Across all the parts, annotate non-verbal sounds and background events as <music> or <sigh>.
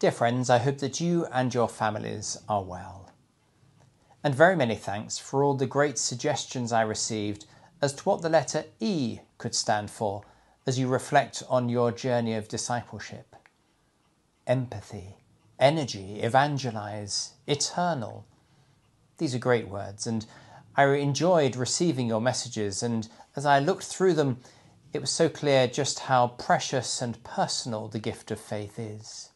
Dear friends, I hope that you and your families are well. And very many thanks for all the great suggestions I received as to what the letter E could stand for as you reflect on your journey of discipleship. Empathy, energy, evangelize, eternal. These are great words, and I enjoyed receiving your messages. And as I looked through them, it was so clear just how precious and personal the gift of faith is.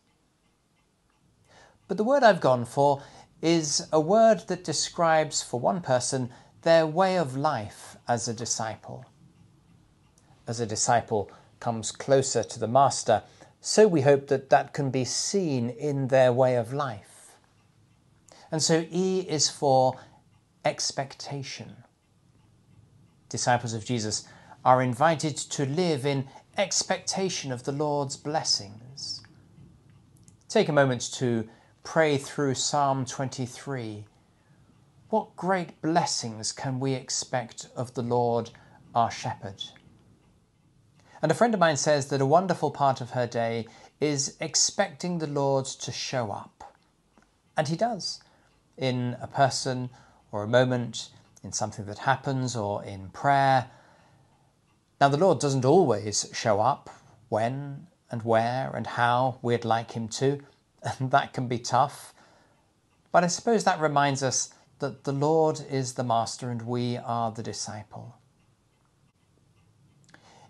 But the word I've gone for is a word that describes, for one person, their way of life as a disciple. As a disciple comes closer to the Master, so we hope that that can be seen in their way of life. And so E is for expectation. Disciples of Jesus are invited to live in expectation of the Lord's blessings. Take a moment to pray through Psalm 23. What great blessings can we expect of the Lord our shepherd? And a friend of mine says that a wonderful part of her day is expecting the Lord to show up. And he does, in a person or a moment, in something that happens or in prayer. Now, the Lord doesn't always show up when and where and how we'd like him to and <laughs> that can be tough. But I suppose that reminds us that the Lord is the master and we are the disciple.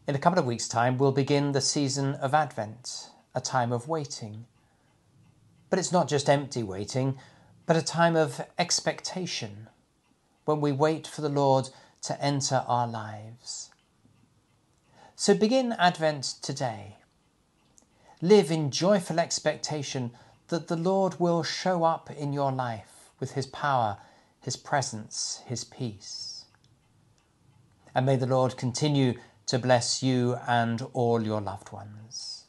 In a couple of weeks' time, we'll begin the season of Advent, a time of waiting. But it's not just empty waiting, but a time of expectation, when we wait for the Lord to enter our lives. So begin Advent today Live in joyful expectation that the Lord will show up in your life with His power, His presence, His peace. And may the Lord continue to bless you and all your loved ones.